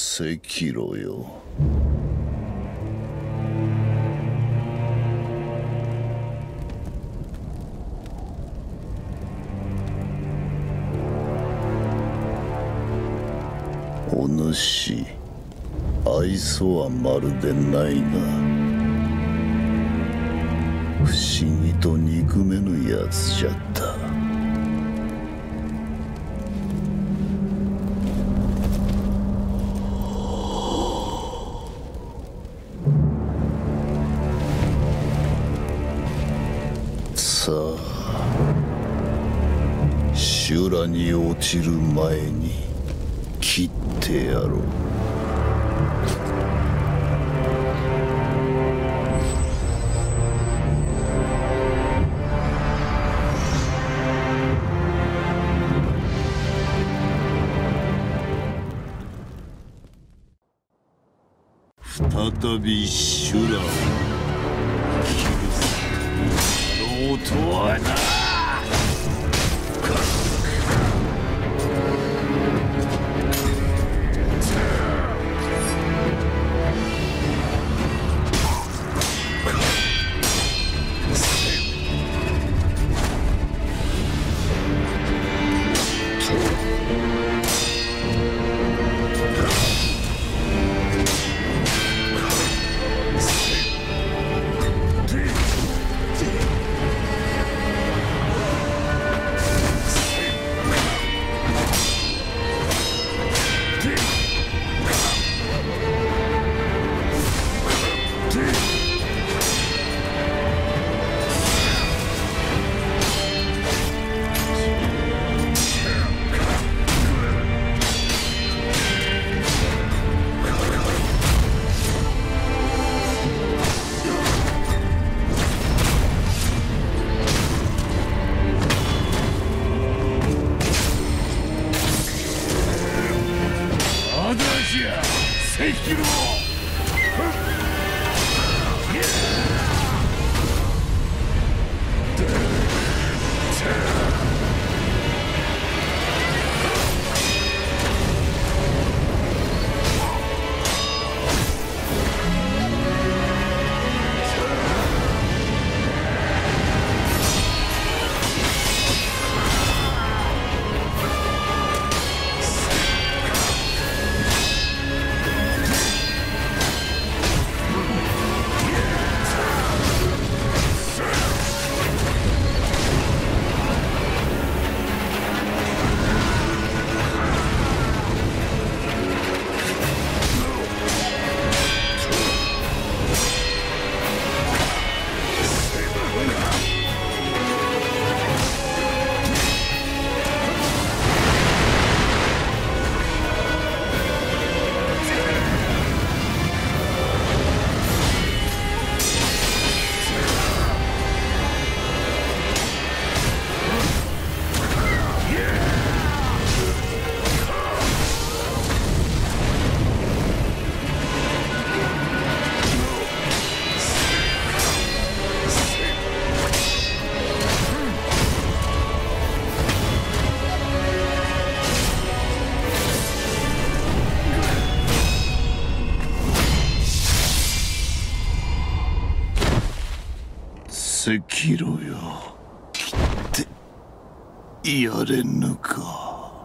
赤炉よ。お主愛想はまるでないが不思議と憎めぬやつじゃった。さあ修羅に落ちる前に切ってやろう。再び修羅を切る。さろう赤炉せ切ろよ。切ってやれぬか。